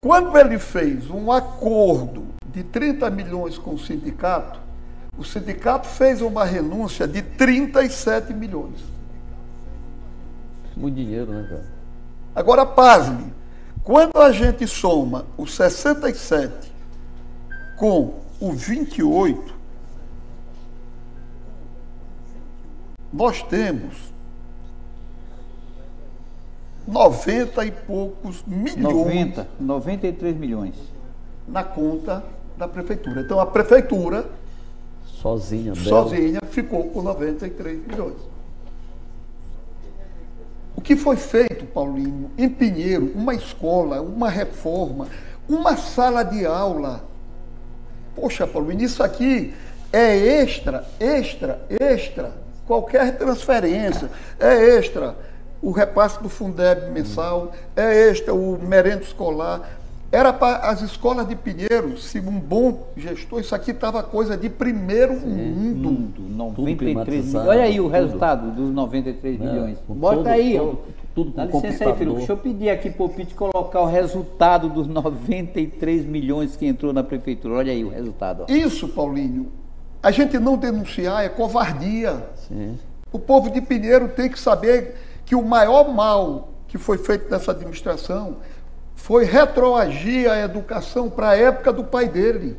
Quando ele fez um acordo de 30 milhões com o sindicato, o sindicato fez uma renúncia de 37 milhões. Muito dinheiro, né, cara? Agora, pasme, quando a gente soma o 67 com o 28, nós temos 90 e poucos milhões 90, 93 milhões. na conta da prefeitura. Então a prefeitura Sozinha, dela. sozinha ficou com 93 milhões. O que foi feito, Paulinho, em Pinheiro, uma escola, uma reforma, uma sala de aula. Poxa, Paulinho, isso aqui é extra, extra, extra. Qualquer transferência é extra. O repasse do Fundeb mensal é extra, o merenda escolar. Era para as escolas de Pinheiro, se um bom gestor, isso aqui estava coisa de primeiro mundo. Mundo, 93 milhões. Olha aí o tudo. resultado dos 93 Né? milhões. Bota todo- aí, todo- tudo Dá licença aí, filho. Deixa eu pedir aqui pro Pete colocar o resultado dos 93 milhões que entrou na prefeitura. Olha aí o resultado. ó. Isso, Paulinho, a gente não denunciar é covardia. Sim. O povo de Pinheiro tem que saber que o maior mal que foi feito nessa administração foi retroagir a educação para a época do pai dele.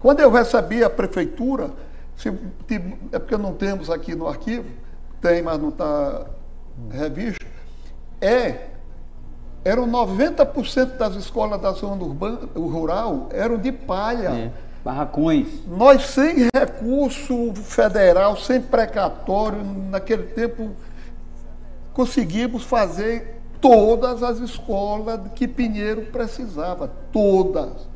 Quando eu recebi a prefeitura, se- é porque não temos aqui no arquivo, tem, mas não está revisto, é, eram 90% das escolas da zona urbana, rural eram de palha. É. Barracões. Nós, sem recurso federal, sem precatório, naquele tempo, conseguimos fazer todas as escolas que Pinheiro precisava. Todas.